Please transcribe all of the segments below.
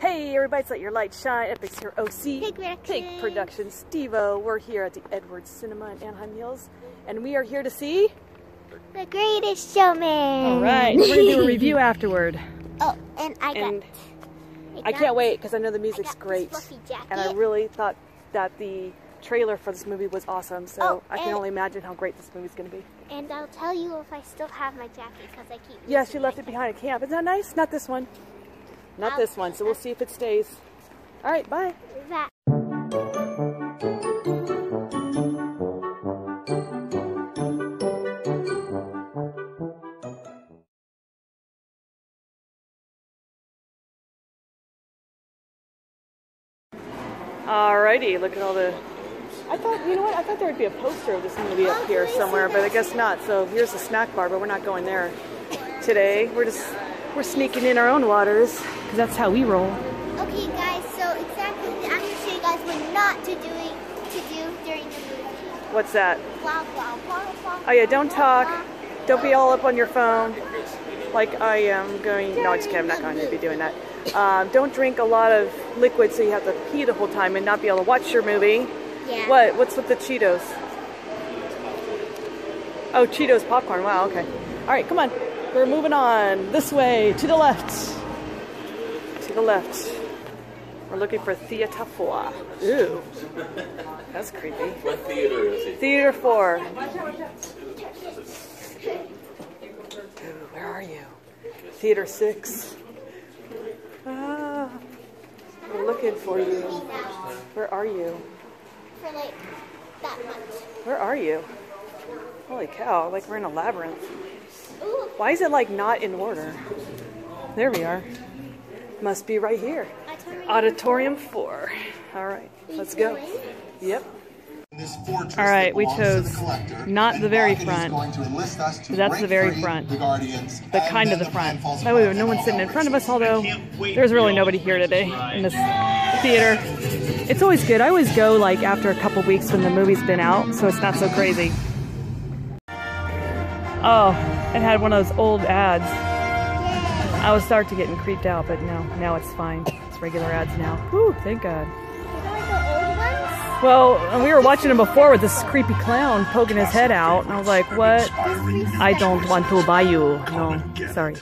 Hey everybody, it's Let Your Light Shine, Epics here OC, Pig Production. Pig Production, Steve-O. We're here at the Edwards Cinema in Anaheim Hills, and we are here to see... The Greatest Showman. Alright, we're going to do a review afterward. Oh, and I got. And I got- can't wait because I know the I music's great. And I really thought that the trailer for this movie was awesome, so Oh, I can only imagine how great this movie's going to be. And I'll tell you if I still have my jacket because I keep. Yes, losing you left it behind at camp. Isn't that nice? Not this one. Not this one, so we'll see if it stays. Alright, bye. jacket. That. Alrighty, look at all the. I thought, you know what? I thought there would be a poster of this movie up here somewhere, but I guess not. So here's the snack bar, but we're not going there today. We're just we're sneaking in our own waters because that's how we roll. Okay, guys. So exactly, I'm gonna show you guys what not to doing to do during the movie. What's that? Blah blah blah blah. Oh yeah, don't talk. Don't be all up on your phone. Like I am going. No, I just kidding. I'm not going to be doing that. Um, don't drink a lot of liquid, so you have to pee the whole time and not be able to watch your movie. Yeah. What? What's with the Cheetos? Oh, Cheetos popcorn. Wow. Okay. All right. Come on. We're moving on this way to the left. To the left. We're looking for Theater Four. Ooh, that's creepy. What theater is it? Theater Four. Ooh, where are you? Theater Six. Ah, we're looking for you. Where are you? For like that much. Where are you? Holy cow, like we're in a labyrinth. Why is it like not in order? There we are. Must be right here. Auditorium. Auditorium 4. All right, let's go. Yep. This fortress All right, we chose the collector, not the very front. going to enlist us to That's the very front. The But kind of the front. falls By the way, apart no and one's sitting in front of us, although there's really nobody here today in this theater. It's always good. I always go like after a couple weeks when the movie's been out, so it's not so crazy. Oh, it had one of those old ads. I was starting to getting creeped out, but no, now it's fine. It's regular ads now. Whew, thank God. You like the old ones? Well, we were watching him before with this creepy clown poking his head out, and I was like, "What? I don't want to buy you." No, sorry.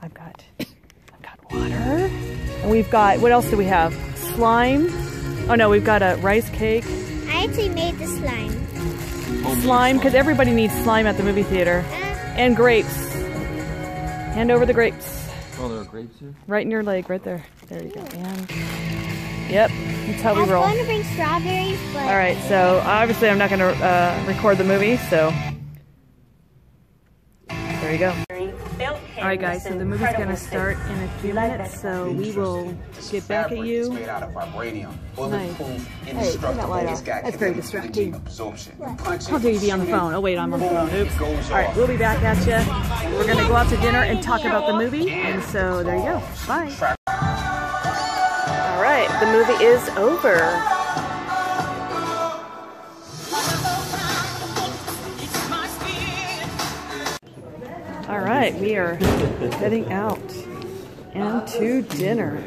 I've got, I've got water, and we've got what else do we have? Slime. Oh no, we've got a rice cake, I actually made the slime. slime because everybody needs slime at the movie theater, Uh, and grapes. Hand over the grapes. Oh, there are grapes here? Right in your leg, right there. There you go. And yep, that's how I we was roll. going to bring strawberries, but All right, so obviously I'm not going to uh, record the movie, so there you go. All right, guys, so the movie's going to start in a few minutes, so we will get back at It's you. made out of vibranium, Nice. bulletproof, Hey, turn that indestructible. light It's off. got That's very distracting. absorption. You punch How dare you be on the phone? Oh, wait, I'm on the phone. Oops. All right, we'll be back at you. We're going to go out to dinner and talk about the movie, and so there you go. Bye. All right, the movie is over. All right, we are heading out and to dinner.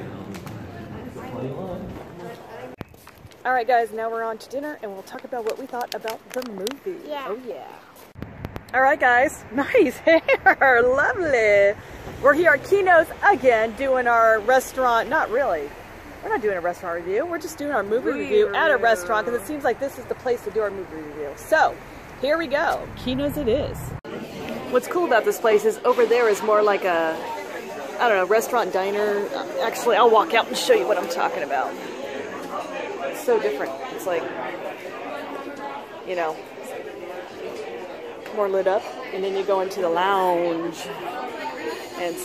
All right, guys, now we're on to dinner and we'll talk about what we thought about the movie. Yeah. Oh, yeah. All right, guys, nice hair, lovely. We're here at Keno's again doing our restaurant, not really. We're not doing a restaurant review. We're just doing our movie review at a restaurant because it seems like this is the place to do our movie review. So, here we go. Keno's it is. What's cool about this place is over there is more like a, I don't know, restaurant diner. Actually, I'll walk out and show you what I'm talking about. It's so different. It's like, you know, more lit up, and then you go into the lounge, and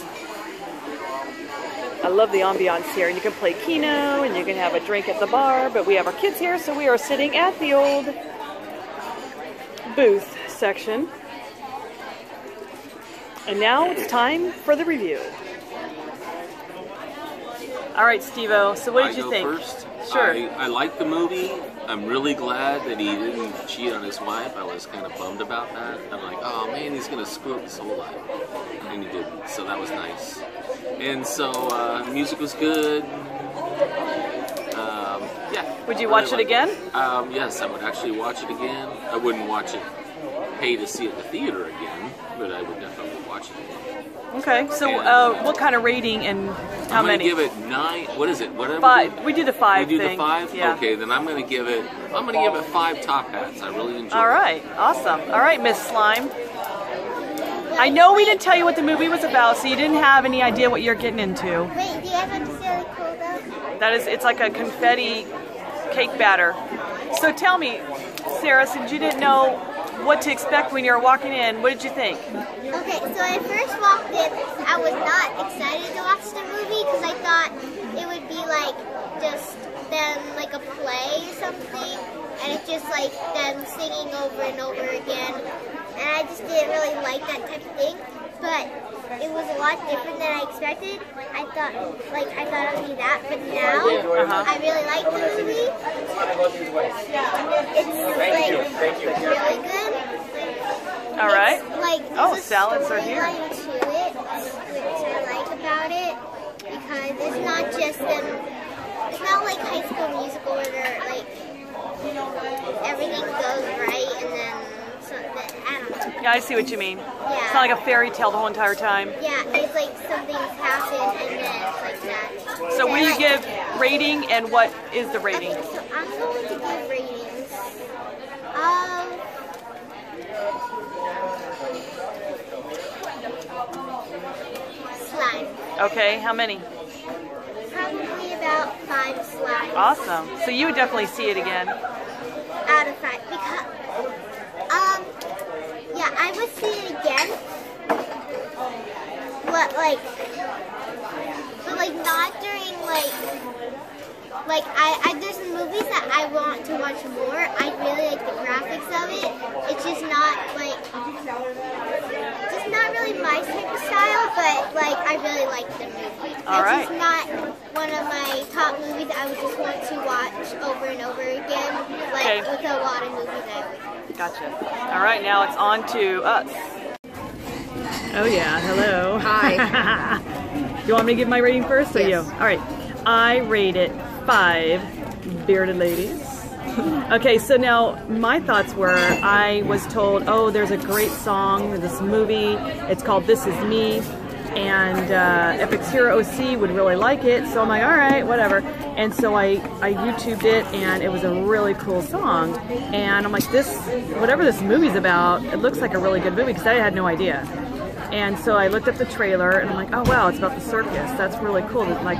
I love the ambiance here. And you can play Keno, and you can have a drink at the bar. But we have our kids here, so we are sitting at the old booth section. And now it's time for the review. All right, Steve-O, so what did I you go think? First. Sure. I, I like the movie. I'm really glad that he didn't cheat on his wife. I was kind of bummed about that. I'm like, oh man, he's gonna screw up his whole life, and he didn't. So that was nice. And so uh, music was good. Yeah. Would you I watch really it again? like Um, yes, I would actually watch it again. I wouldn't watch it, pay to see it in the theater again, but I would definitely watch it again. Okay. So, uh, what kind of rating and how I'm gonna many? give it nine. What is it? Whatever. Five. We do the five We do thing. the five. Yeah. Okay, then I'm gonna give it. I'm gonna give it five top hats. I really enjoyed. All right. Awesome. All right, Miss Slime. I know we didn't tell you what the movie was about, so you didn't have any idea what you're getting into. Wait, do you guys want to see really cool though? That is, it's like a confetti cake batter. So tell me, Sarah, since you didn't know what to expect when you're walking in, what did you think? Okay, so when I first walked in, I was not excited to watch the movie because I thought it would be like just them like a play or something, and it's just like them singing over and over again, and I just didn't really like that type of thing. But it was a lot different than I expected. I thought, like, I thought it would be that, but now Uh-huh. I really like the movie. It's like really good. All right. Like, Oh, salads are here. To it, which I like about it, because it's not just them. It's not like High School Musical where they're like everything goes right and then so I don't know. Yeah, I see what you mean. Yeah. It's not like a fairy tale the whole entire time. Yeah, it's like something's happened and then it's like that. So what do you give rating and what is the rating? Okay, so I'm going to give ratings. Um. Slime. Okay, how many? Probably about five slimes Awesome. So you would definitely see it again. out of five because um yeah I would see it again, but like but like not during like like I, I there's movies that I want to watch more. I really like the graphics of it. It's just not like really my type of style, but like I really like the movie. All it's just not one of my top movies I would just want to watch over and over again. Like Okay. with a lot of movies I always Gotcha. All right, now it's on to us. Oh yeah, hello. Hi. you want me to give my rating first or Yes. you? All right. I rate it five bearded ladies. okay, so now my thoughts were I was told, oh, there's a great song in this movie. It's called This Is Me. And uh, Epic's Hero OC would really like it. So I'm like, all right, whatever. And so I, I YouTubed it, and it was a really cool song. And I'm like, this, whatever this movie's about, it looks like a really good movie because I had no idea. And so I looked up the trailer, and I'm like, oh wow, it's about the circus. That's really cool. Like,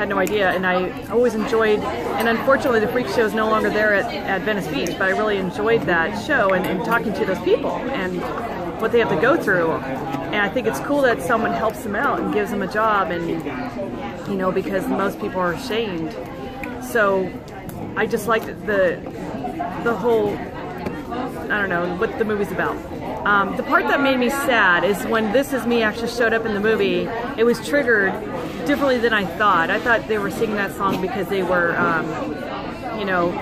had no idea, and I always enjoyed. And unfortunately, the freak show is no longer there at, at Venice Beach, but I really enjoyed that show and, and talking to those people and what they have to go through. And I think it's cool that someone helps them out and gives them a job, and you know, because most people are ashamed. So I just liked the the whole I don't know what the movie's about. Um, the part that made me sad is when This Is Me actually showed up in the movie. It was triggered differently than I thought. I thought they were singing that song because they were, um, you know,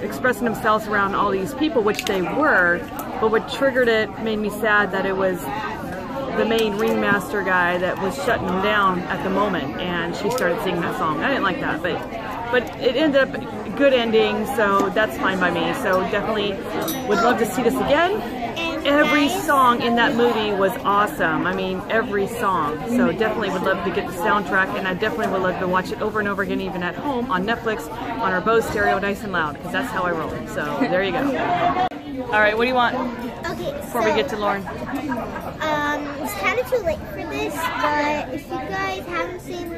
expressing themselves around all these people, which they were. But what triggered it made me sad that it was the main ringmaster guy that was shutting them down at the moment, and she started singing that song. I didn't like that, but but it ended up a good ending, so that's fine by me. So definitely would love to see this again. Every song in that movie was awesome. I mean, every song. So definitely would love to get the soundtrack, and I definitely would love to watch it over and over again, even at home on Netflix on our Bose stereo, nice and loud, because that's how I roll. So there you go. All right, what do you want Okay, before so, we get to Lauren? Um, it's kind of too late for this, but if you guys haven't seen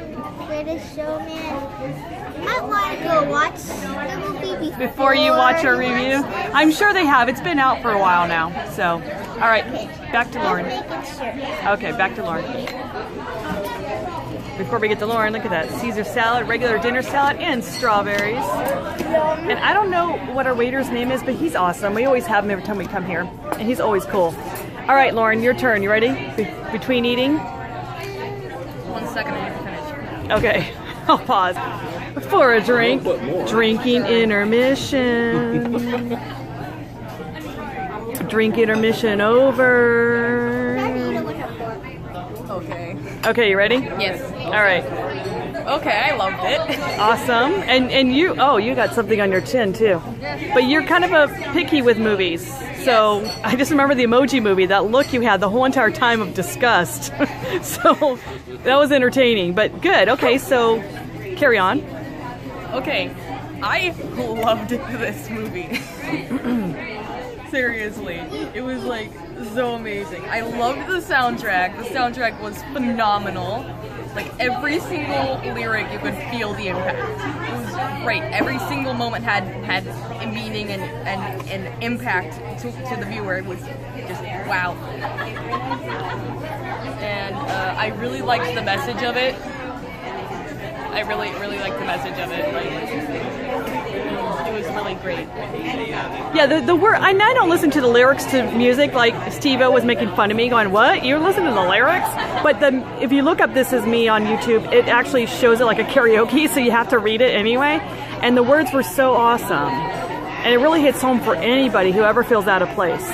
Greatest Showman, you might want to go watch the movie before, before you watch our review? I'm sure they have. It's been out for a while now. So, all right, back to Lauren. Sure. Okay, back to Lauren. Before we get to Lauren, look at that Caesar salad, regular dinner salad, and strawberries. And I don't know what our waiter's name is, but he's awesome. We always have him every time we come here, and he's always cool. All right, Lauren, your turn. You ready? Be- between eating? One second, I need to finish. Okay, I'll pause for a drink. Drinking intermission. Drink intermission over. How do you know what I'm for? Okay. You ready? Yes. All right. Okay, I loved it. Awesome. And and you oh you got something on your chin too. But you're kind of a picky with movies. So I just remember the emoji movie, that look you had the whole entire time of disgust. so that was entertaining. But good. Okay, so carry on. Okay, I loved this movie. Seriously, it was like so amazing. I loved the soundtrack. The soundtrack was phenomenal. Like every single lyric, you could feel the impact. It was great. Every single moment had had a meaning and and, and impact to, to the viewer. It was just wow. And uh, I really liked the message of it. I really, really liked the message of it. Like, it was really great. Yeah, the, the word, I, I don't listen to the lyrics to music like Steve O was making fun of me, going, What? You listen to the lyrics? But the, if you look up This Is Me on YouTube, it actually shows it like a karaoke, so you have to read it anyway. And the words were so awesome. And it really hits home for anybody who ever feels out of place.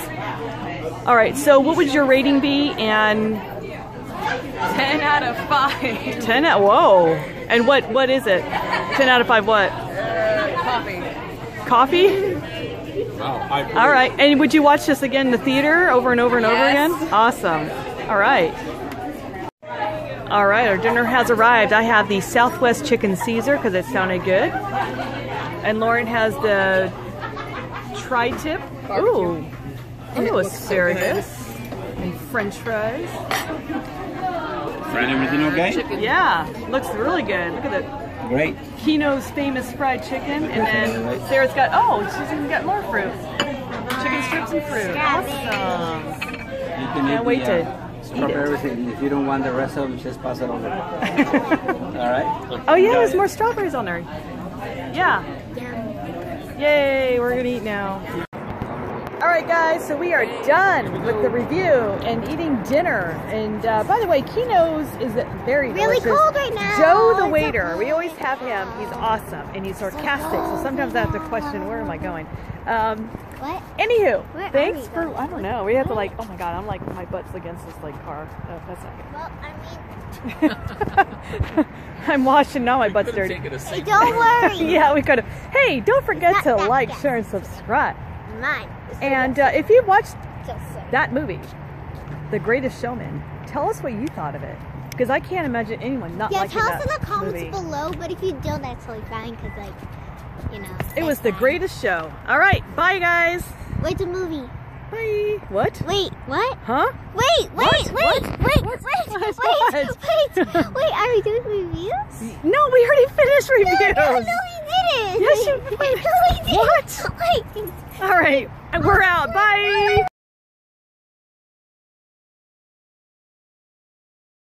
All right, so what would your rating be? And 10 out of 5. 10 out, whoa. And what, what is it? 10 out of 5 what? Coffee. Coffee? All right. And would you watch this again in the theater over and over and over again? Awesome. All right. All right, our dinner has arrived. I have the Southwest Chicken Caesar because it sounded good. And Lauren has the tri tip. Ooh. Ooh, asparagus. And french fries. Friend, everything okay? Yeah, looks really good. Look at that. Great. Keno's famous fried chicken, and then Sarah's got oh, she's even got more fruit, chicken strips and fruit. Awesome! You can Can't wait the, to uh, strawberry everything. If you don't want the rest of them, just pass it over. All right? Oh yeah, there's more strawberries on there. Yeah. Yum. Yay! We're gonna eat now. All right, guys. So we are done with the review and eating dinner. And uh, by the way, Keno's is very Really delicious. cold right now. Joe, the It's waiter, so we always have him. He's awesome and he's sarcastic. So sometimes I have to question where am I going. Um, What? Anywho, Where thanks for going? I don't know. We have to like oh my god, I'm like my butt's against this like car. No, that's Well, I not good. I'm washing now my butt's dirty. Take it a mean, second. don't worry. yeah, we could have. Hey, don't forget to like, fast. share, and subscribe. Mine. And uh, if you watched that movie, The Greatest Showman, tell us what you thought of it. Because I can't imagine anyone not Yeah, liking tell us in the comments movie. below, but if you don't, that's totally fine, because, like, you know. It was the fine. greatest show. All right, bye guys. Wait, the movie. Bye. What? Wait, what? Huh? Wait, wait, What? wait, What? wait, What? wait, wait, What? wait, wait, are we doing reviews? No, we already finished reviews. No, no, no, we didn't. Yes, you- no, we didn't. What? Wait. All right, we're out. Bye.